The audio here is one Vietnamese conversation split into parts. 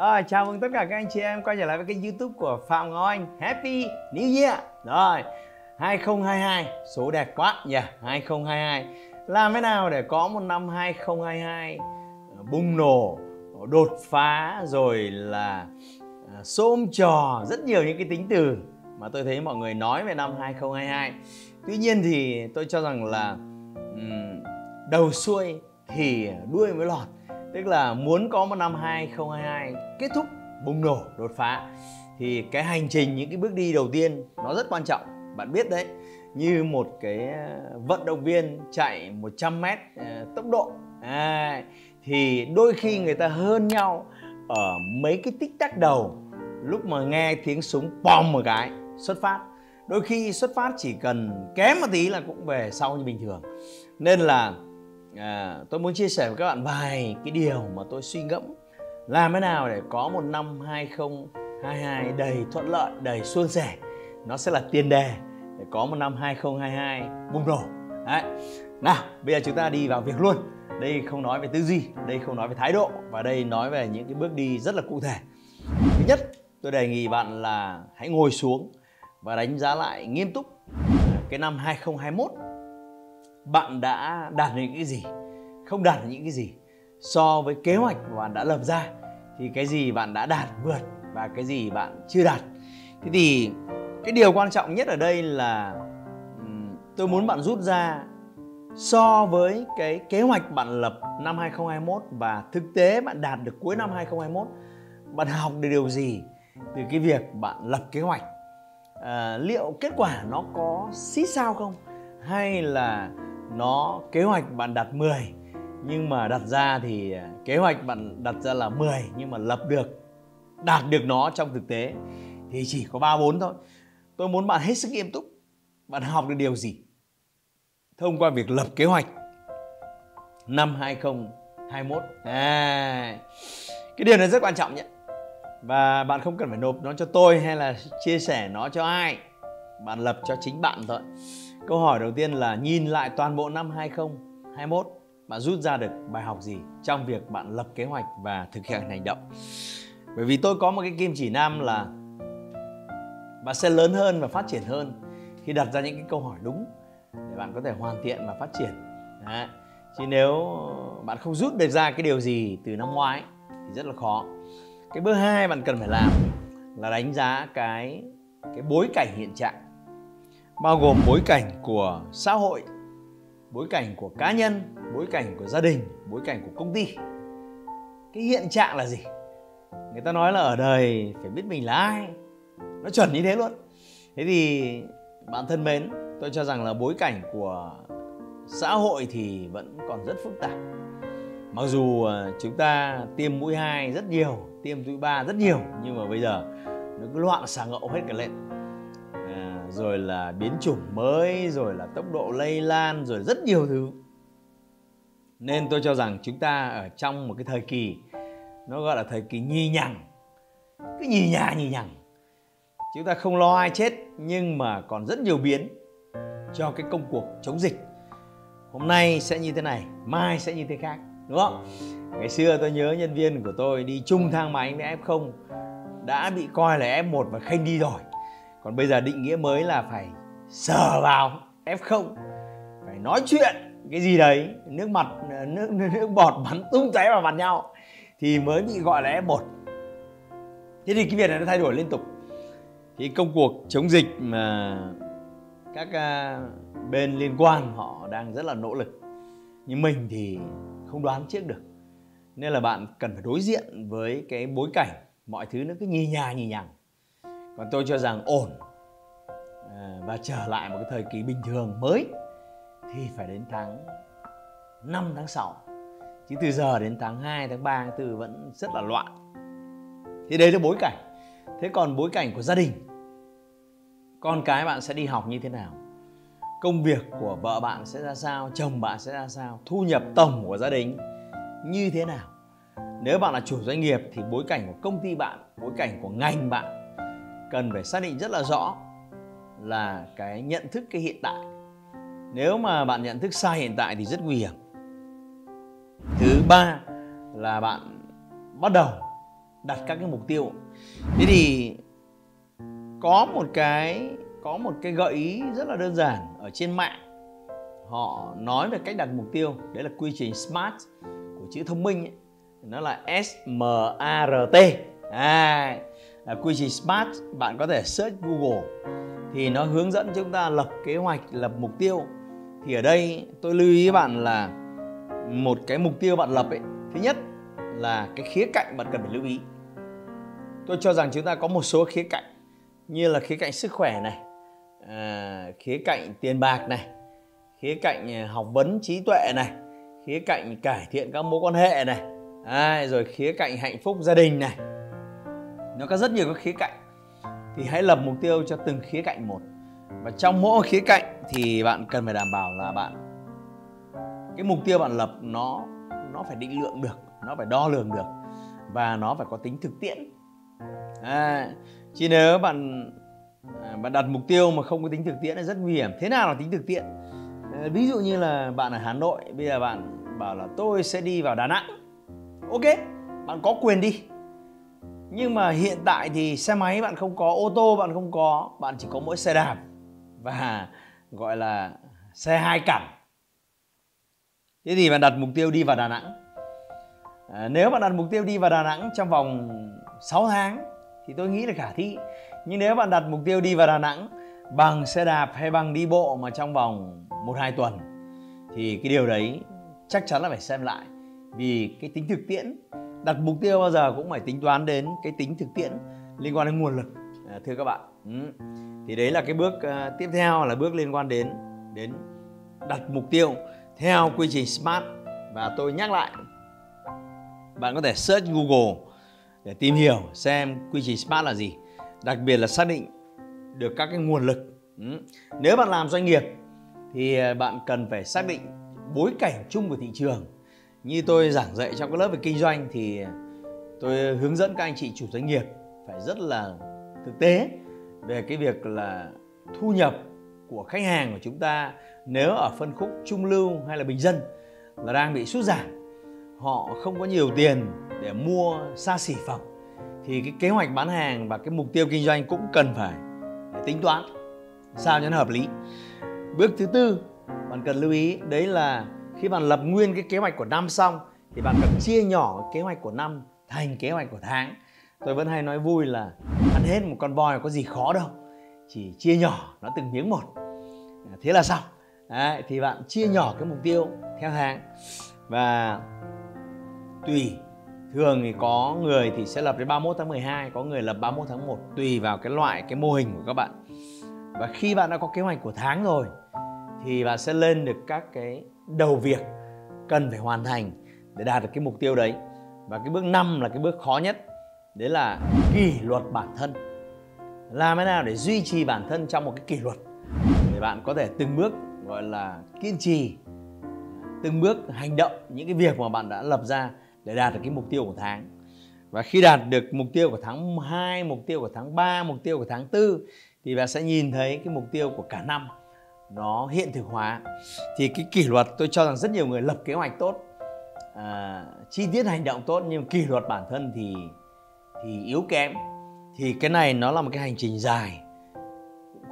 Rồi, chào mừng tất cả các anh chị em quay trở lại với kênh youtube của Phạm Ngọc Anh. Happy New Year. Rồi, 2022, số đẹp quá nhỉ, yeah, 2022 Làm thế nào để có một năm 2022 ờ, bùng nổ, đột phá rồi là ờ, xôm trò rất nhiều những cái tính từ mà tôi thấy mọi người nói về năm 2022 Tuy nhiên thì tôi cho rằng là um, đầu xuôi thì đuôi mới lọt tức là muốn có một năm 2022 kết thúc bùng nổ đột phá thì cái hành trình những cái bước đi đầu tiên nó rất quan trọng. Bạn biết đấy như một cái ờ, vận động viên chạy 100 mét ờ, tốc độ à, thì đôi khi người ta hơn nhau ở mấy cái tích tắc đầu. Lúc mà nghe tiếng súng bom một cái xuất phát. Đôi khi xuất phát chỉ cần kém một tí là cũng về sau như bình thường. Nên là à, tôi muốn chia sẻ với các bạn vài cái điều mà tôi suy ngẫm làm thế nào để có một năm 2022 đầy thuận lợi, đầy suôn sẻ. Nó sẽ là tiền đề để có một năm 2022 bùng nổ. Đấy. Nào, bây giờ chúng ta đi vào việc luôn. Đây không nói về tư duy, đây không nói về thái độ và đây nói về những cái bước đi rất là cụ thể. Thứ nhất, tôi đề nghị bạn là hãy ngồi xuống và đánh giá lại nghiêm túc cái năm 2021 bạn đã đạt được những cái gì không đạt được những cái gì so với kế hoạch mà bạn đã lập ra thì cái gì bạn đã đạt vượt và cái gì bạn chưa đạt. Thế thì cái điều quan trọng nhất ở đây là tôi muốn bạn rút ra so với cái kế hoạch bạn lập năm 2021 và thực tế bạn đạt được cuối năm 2021 bạn học được điều gì từ cái việc bạn lập kế hoạch? À, liệu kết quả nó có xí sao không? Hay là nó kế hoạch bạn đặt 10 nhưng mà đặt ra thì à, kế hoạch bạn đặt ra là 10 nhưng mà lập được đạt được nó trong thực tế thì chỉ có 3 4 thôi. Tôi muốn bạn hết sức nghiêm túc. Bạn học được điều gì? Thông qua việc lập kế hoạch năm 2021. À, cái điều này rất quan trọng nhé. Và bạn không cần phải nộp nó cho tôi hay là chia sẻ nó cho ai. Bạn lập cho chính bạn thôi. Câu hỏi đầu tiên là nhìn lại toàn bộ năm 2021 bạn rút ra được bài học gì trong việc bạn lập kế hoạch và thực hiện hành động. Bởi vì tôi có một cái kim chỉ nam là bạn sẽ lớn hơn và phát triển hơn khi đặt ra những cái câu hỏi đúng để bạn có thể hoàn thiện và phát triển. Đấy. Chứ nếu bạn không rút được ra cái điều gì từ năm ngoái thì rất là khó. Cái bước hai bạn cần phải làm là đánh giá cái cái bối cảnh hiện trạng bao gồm bối cảnh của xã hội, bối cảnh của cá nhân, bối cảnh của gia đình, bối cảnh của công ty. Cái hiện trạng là gì? Người ta nói là ở đời phải biết mình là ai. Nó chuẩn như thế luôn. Thế thì bạn thân mến, tôi cho rằng là bối cảnh của xã hội thì vẫn còn rất phức tạp. Mặc dù ờ, chúng ta tiêm mũi hai rất nhiều, tiêm mũi ba rất nhiều, nhưng mà bây giờ nó cứ loạn xà ngậu hết cả lên rồi là biến chủng mới, rồi là tốc độ lây lan, rồi rất nhiều thứ. Nên tôi cho rằng chúng ta ở trong một cái thời kỳ, nó gọi là thời kỳ nhì nhằng. Cứ nhì nhà, nhì nhằng. Chúng ta không lo ai chết, nhưng mà còn rất nhiều biến cho cái công cuộc chống dịch. Hôm nay sẽ như thế này, mai sẽ như thế khác, đúng không? Ngày xưa tôi nhớ nhân viên của tôi đi chung thang máy với f0 đã bị coi là f1 và khênh đi rồi còn bây giờ định nghĩa mới là phải sờ vào f0 phải nói chuyện cái gì đấy, nước mặt, nước nước bọt bắn tung tóe vào mặt nhau thì mới bị gọi là f1 thế thì cái việc này nó thay đổi liên tục. Thì công cuộc chống dịch mà các à, bên liên quan họ đang rất là nỗ lực. Nhưng mình thì không đoán trước được. Nên là bạn cần phải đối diện với cái bối cảnh mọi thứ nó cứ nhì nhà, nhì nhằng còn tôi cho rằng ổn. À, và trở lại một cái thời kỳ bình thường mới thì phải đến tháng 5 tháng 6 chứ từ giờ đến tháng 2 tháng 3 tháng 4 vẫn rất là loạn. Thì đấy là bối cảnh. Thế còn bối cảnh của gia đình. Con cái bạn sẽ đi học như thế nào? Công việc của vợ bạn sẽ ra sao? Chồng bạn sẽ ra sao? Thu nhập tổng của gia đình như thế nào? Nếu bạn là chủ doanh nghiệp thì bối cảnh của công ty bạn bối cảnh của ngành bạn cần phải xác định rất là rõ là cái nhận thức cái hiện tại. Nếu mà bạn nhận thức sai hiện tại thì rất nguy hiểm. Thứ ba là bạn bắt đầu đặt các cái mục tiêu. Thế thì có một cái có một cái gợi ý rất là đơn giản ở trên mạng. Họ nói về cách đặt mục tiêu. Đấy là quy trình smart của chữ thông minh ấy. nó là S M A R T. À, À, quy trình smart bạn có thể search Google. Thì nó hướng dẫn chúng ta lập kế hoạch lập mục tiêu. Thì ở đây tôi lưu ý bạn là một cái mục tiêu bạn lập ấy thứ nhất là cái khía cạnh bạn cần phải lưu ý. Tôi cho rằng chúng ta có một số khía cạnh như là khía cạnh sức khỏe này à, khía cạnh tiền bạc này khía cạnh à, học vấn trí tuệ này khía cạnh cải thiện các mối quan hệ này à, rồi khía cạnh hạnh phúc gia đình này nó có rất nhiều các khía cạnh. Thì hãy lập mục tiêu cho từng khía cạnh một. Và trong mỗi khía cạnh thì bạn cần phải đảm bảo là bạn cái mục tiêu bạn lập nó nó phải định lượng được nó phải đo lường được và nó phải có tính thực tiễn. À, chứ nếu bạn à, bạn đặt mục tiêu mà không có tính thực tiễn là rất nguy hiểm. Thế nào là tính thực tiễn? À, ví dụ như là bạn ở hà nội bây giờ bạn bảo là tôi sẽ đi vào đà nẵng. Ok bạn có quyền đi nhưng mà hiện tại thì xe máy bạn không có ô tô bạn không có bạn chỉ có mỗi xe đạp và gọi là xe hai cẳng. Thế thì bạn đặt mục tiêu đi vào đà nẵng. À, nếu bạn đặt mục tiêu đi vào đà nẵng trong vòng 6 tháng thì tôi nghĩ là khả thi. Nhưng nếu bạn đặt mục tiêu đi vào đà nẵng bằng xe đạp hay bằng đi bộ mà trong vòng một hai tuần thì cái điều đấy chắc chắn là phải xem lại. Vì cái tính thực tiễn đặt mục tiêu bao giờ cũng phải tính toán đến cái tính thực tiễn liên quan đến nguồn lực. À, thưa các bạn. Ừ. thì đấy là cái bước uh, tiếp theo là bước liên quan đến đến đặt mục tiêu theo quy trình smart. Và tôi nhắc lại bạn có thể search google để tìm hiểu xem quy trình smart là gì. Đặc biệt là xác định được các cái nguồn lực. Ừ. nếu bạn làm doanh nghiệp thì à, bạn cần phải xác định bối cảnh chung của thị trường như tôi giảng dạy trong các lớp về kinh doanh thì tôi hướng dẫn các anh chị chủ doanh nghiệp phải rất là thực tế về cái việc là thu nhập của khách hàng của chúng ta nếu ở phân khúc trung lưu hay là bình dân là đang bị sút giảm. Họ không có nhiều tiền để mua xa xỉ phẩm thì cái kế hoạch bán hàng và cái mục tiêu kinh doanh cũng cần phải tính toán sao cho nó hợp lý. Bước thứ tư, bạn cần lưu ý, đấy là khi bạn lập nguyên cái kế hoạch của năm xong thì bạn cần chia nhỏ kế hoạch của năm thành kế hoạch của tháng. Tôi vẫn hay nói vui là ăn hết một con voi có gì khó đâu chỉ chia nhỏ nó từng miếng một. À, thế là xong. Đấy, thì bạn chia nhỏ cái mục tiêu theo tháng. Và tùy thường thì có người thì sẽ lập đến 31 tháng 12 có người lập 31 tháng 1 tùy vào cái loại cái mô hình của các bạn. Và khi bạn đã có kế hoạch của tháng rồi thì bạn sẽ lên được các cái đầu việc cần phải hoàn thành để đạt được cái mục tiêu đấy. Và cái bước 5 là cái bước khó nhất đấy là kỷ luật bản thân. Làm thế nào để duy trì bản thân trong một cái kỷ luật? Để bạn có thể từng bước gọi là kiên trì từng bước hành động những cái việc mà bạn đã lập ra để đạt được cái mục tiêu của tháng. Và khi đạt được mục tiêu của tháng 2, mục tiêu của tháng 3, mục tiêu của tháng 4 thì bạn sẽ nhìn thấy cái mục tiêu của cả năm nó hiện thực hóa. Thì cái kỷ luật tôi cho rằng rất nhiều người lập kế hoạch tốt à, chi tiết hành động tốt nhưng kỷ luật bản thân thì thì yếu kém. Thì cái này nó là một cái hành trình dài.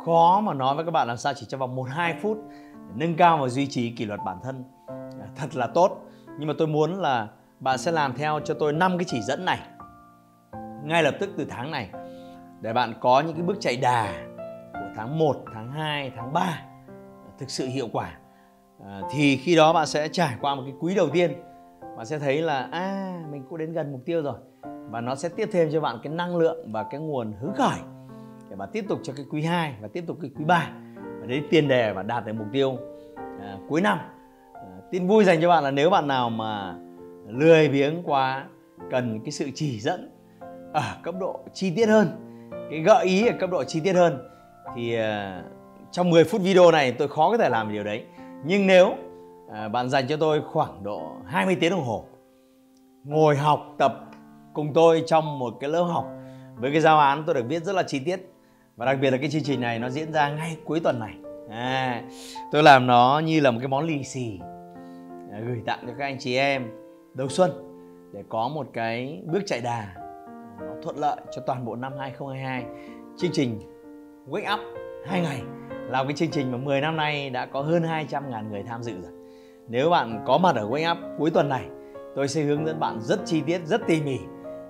Khó mà nói với các bạn làm sao chỉ trong vòng 1-2 phút để nâng cao và duy trì kỷ luật bản thân à, thật là tốt. Nhưng mà tôi muốn là bạn sẽ làm theo cho tôi 5 cái chỉ dẫn này. Ngay lập tức từ tháng này để bạn có những cái bước chạy đà của tháng 1, tháng 2, tháng 3 thực sự hiệu quả. À, thì khi đó bạn sẽ trải qua một cái quý đầu tiên bạn sẽ thấy là à mình cũng đến gần mục tiêu rồi. Và nó sẽ tiếp thêm cho bạn cái năng lượng và cái nguồn hứng khởi để bạn tiếp tục cho cái quý 2 và tiếp tục cái quý 3 và đấy tiền đề và đạt được mục tiêu à, cuối năm. À, tin vui dành cho bạn là nếu bạn nào mà lười biếng quá cần cái sự chỉ dẫn ở cấp độ chi tiết hơn cái gợi ý ở cấp độ chi tiết hơn thì à, trong 10 phút video này tôi khó có thể làm điều đấy. Nhưng nếu à, bạn dành cho tôi khoảng độ 20 tiếng đồng hồ ngồi học tập cùng tôi trong một cái lớp học với cái giáo án tôi được viết rất là chi tiết. Và đặc biệt là cái chương trình này nó diễn ra ngay cuối tuần này. À, tôi làm nó như là một cái món lì xì à, gửi tặng cho các anh chị em đầu xuân để có một cái bước chạy đà à, nó thuận lợi cho toàn bộ năm 2022. Chương trình Wake Up 2 ngày là một cái chương trình mà 10 năm nay đã có hơn 200 ngàn người tham dự rồi. Nếu bạn có mặt ở Wake Up cuối tuần này, tôi sẽ hướng dẫn bạn rất chi tiết, rất tỉ mỉ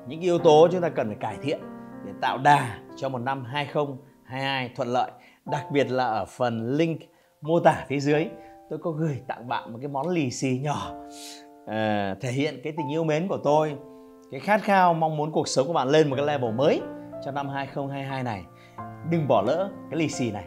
những yếu tố chúng ta cần phải cải thiện để tạo đà cho một năm 2022 thuận lợi. Đặc biệt là ở phần link mô tả phía dưới, tôi có gửi tặng bạn một cái món lì xì nhỏ à, thể hiện cái tình yêu mến của tôi, cái khát khao mong muốn cuộc sống của bạn lên một cái level mới cho năm 2022 này. Đừng bỏ lỡ cái lì xì này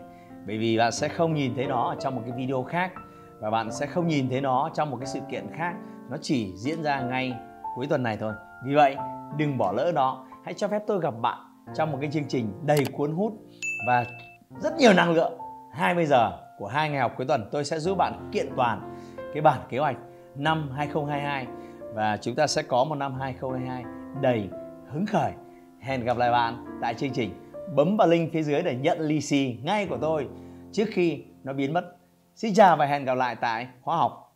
bởi vì bạn sẽ không nhìn thấy nó ở trong một cái video khác và bạn sẽ không nhìn thấy nó trong một cái sự kiện khác nó chỉ diễn ra ngay cuối tuần này thôi vì vậy, đừng bỏ lỡ nó hãy cho phép tôi gặp bạn trong một cái chương trình đầy cuốn hút và rất nhiều năng lượng 20 giờ của hai ngày học cuối tuần, tôi sẽ giúp bạn kiện toàn cái bản kế hoạch năm 2022 và chúng ta sẽ có một năm 2022 đầy hứng khởi. Hẹn gặp lại bạn tại chương trình. Bấm vào link phía dưới để nhận lì xì ngay của tôi trước khi nó biến mất. Xin chào và hẹn gặp lại tại khóa học